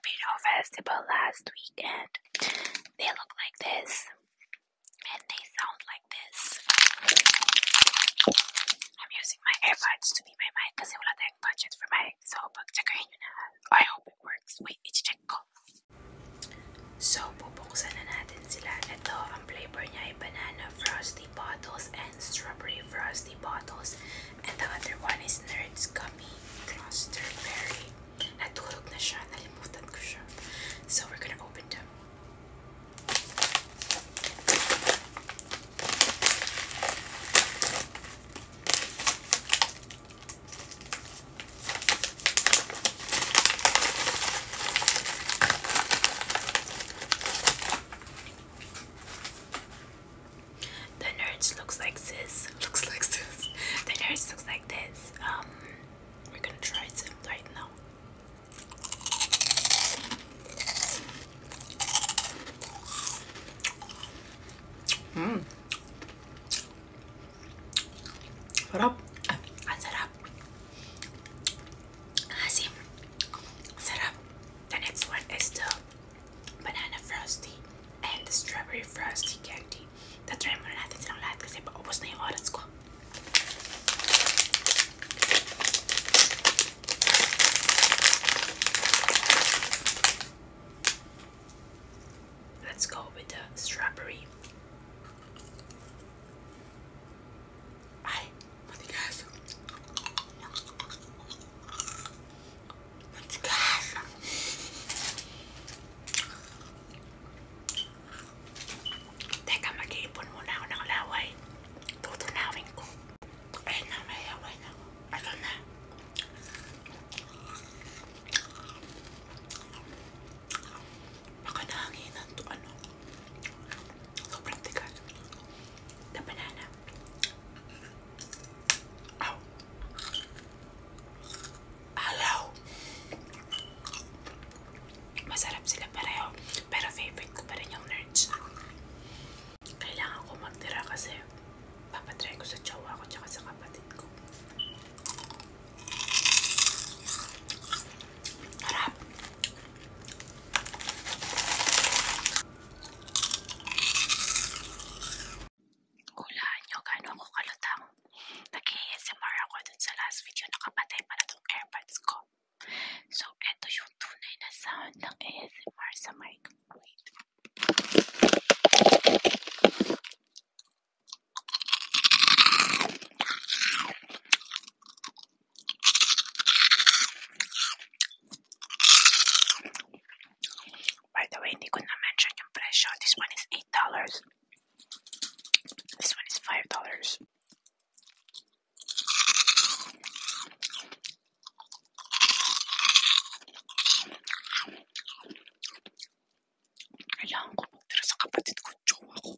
festival last weekend. They look like this and they sound like this. I'm using my AirPods to be my mic kasi wala tayong budget for mic. So, pag-checkahin nyo. I hope it works. Wait, i-check ko. So, bubuksan na natin sila. Ito, ang flavor niya ay banana frosty bottles and strawberry frosty bottles. And the other one is Nerds Gummy Cluster Berry. Natulog na siya. Nalimutan ko siya. So, we're gonna open them. The nerds looks like this. Looks like this. The nerds looks like this. Um, we're gonna try some right now. Mmm. Sarap. Ah. Asim. Sarap. The next one is the banana frosty and the strawberry frosty candy. Let's go with the strawberry. Sa last video nakapatay pala tong airpods ko. So, eto yung tunay na sound ng ASMR sa mic. Wait. By the way, hindi ko na-mention yung presyo. This one is $8. This one is $5. 하얀 골목들에서 깜빡 뛰는 걸 좋아하고.